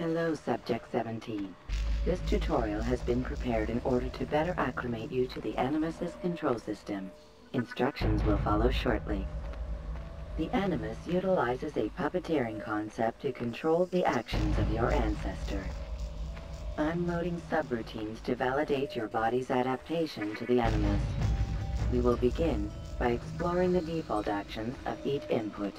Hello, Subject 17. This tutorial has been prepared in order to better acclimate you to the Animus's control system. Instructions will follow shortly. The Animus utilizes a puppeteering concept to control the actions of your ancestor. I'm loading subroutines to validate your body's adaptation to the Animus. We will begin by exploring the default actions of each input.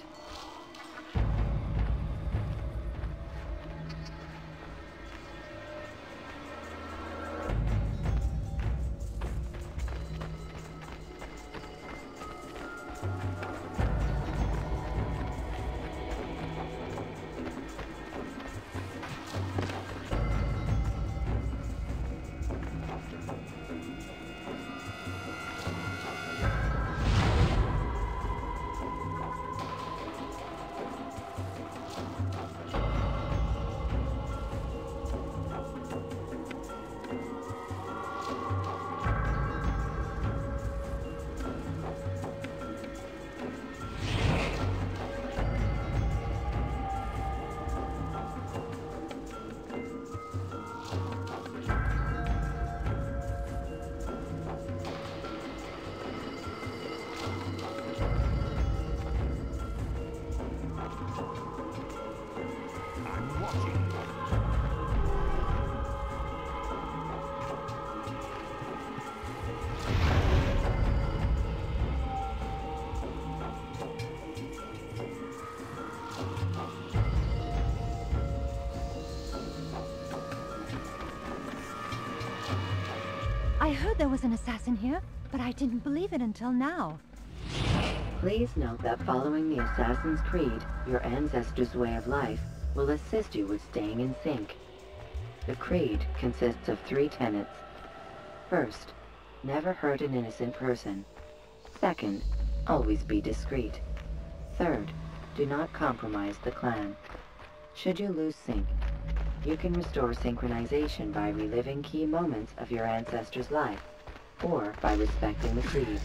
There was an assassin here, but I didn't believe it until now. Please note that following the Assassin's Creed, your ancestors' way of life will assist you with staying in sync. The Creed consists of three tenets. First, never hurt an innocent person. Second, always be discreet. Third, do not compromise the clan. Should you lose sync, you can restore synchronization by reliving key moments of your ancestor's life, or by respecting the Creed.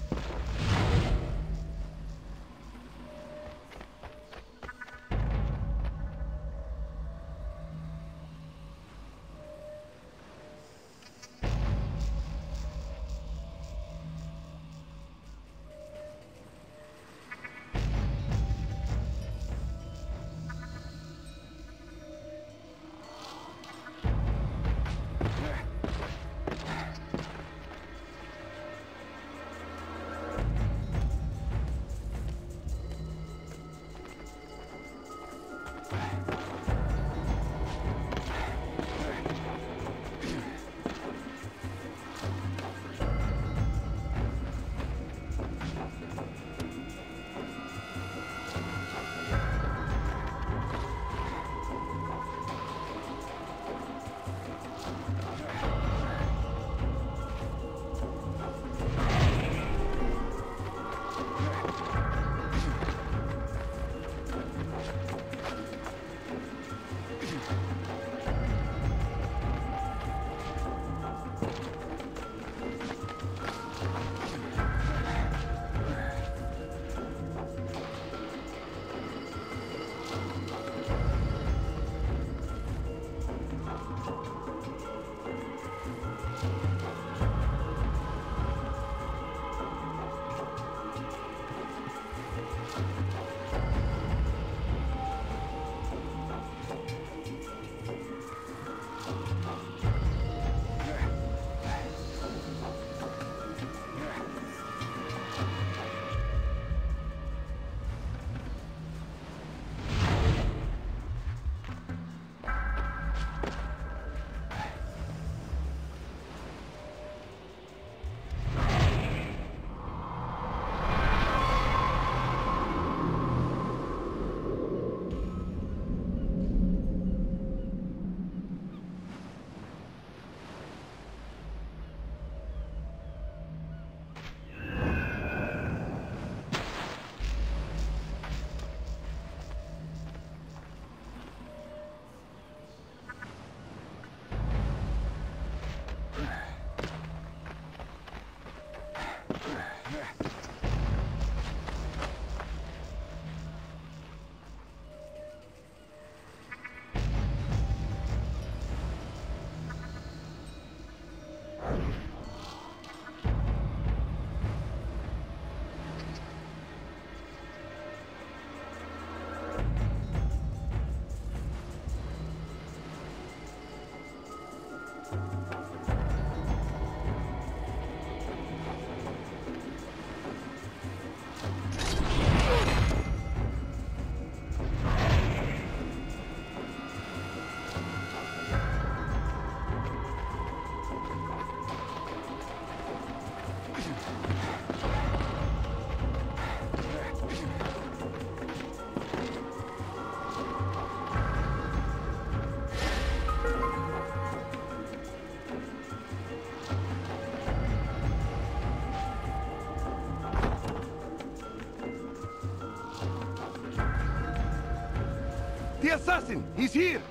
The assassin! He's here!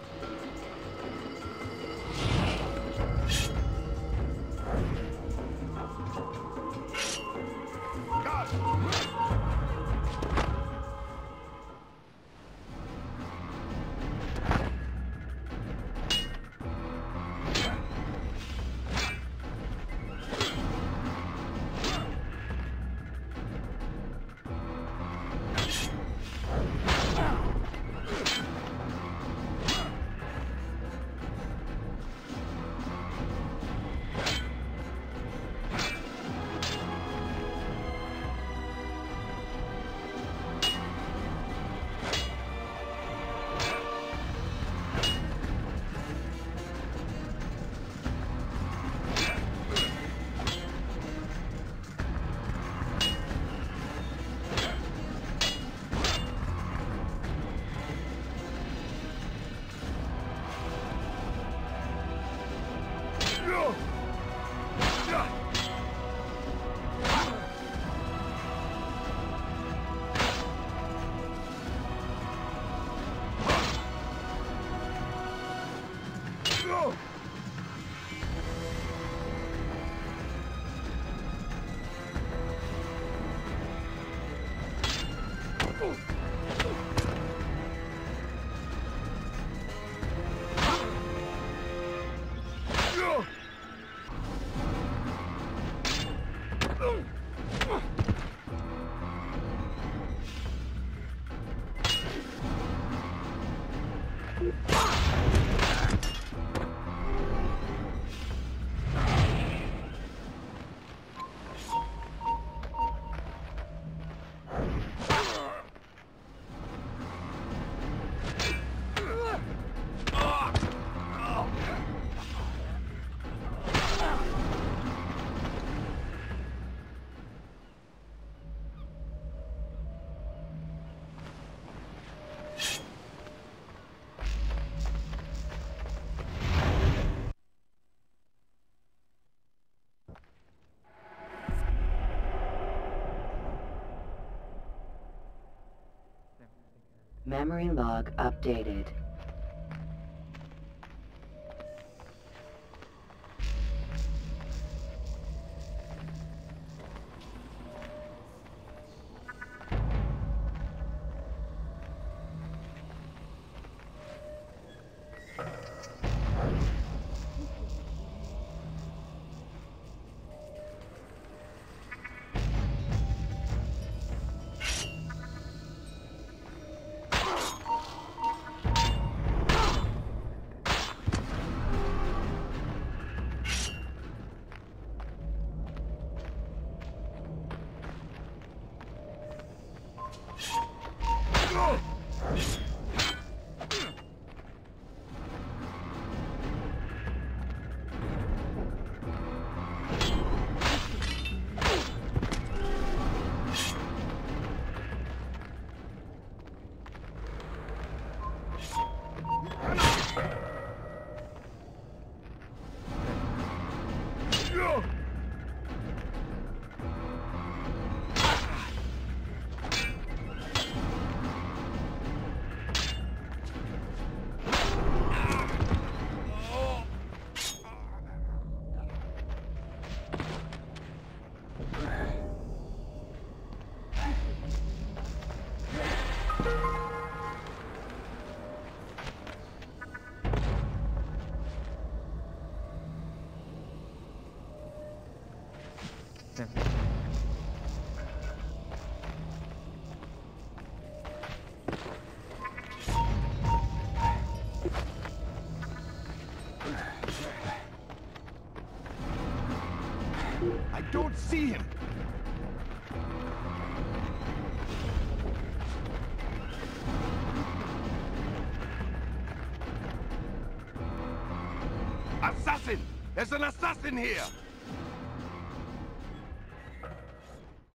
Memory log updated. I don't see him! Assassin! There's an assassin here!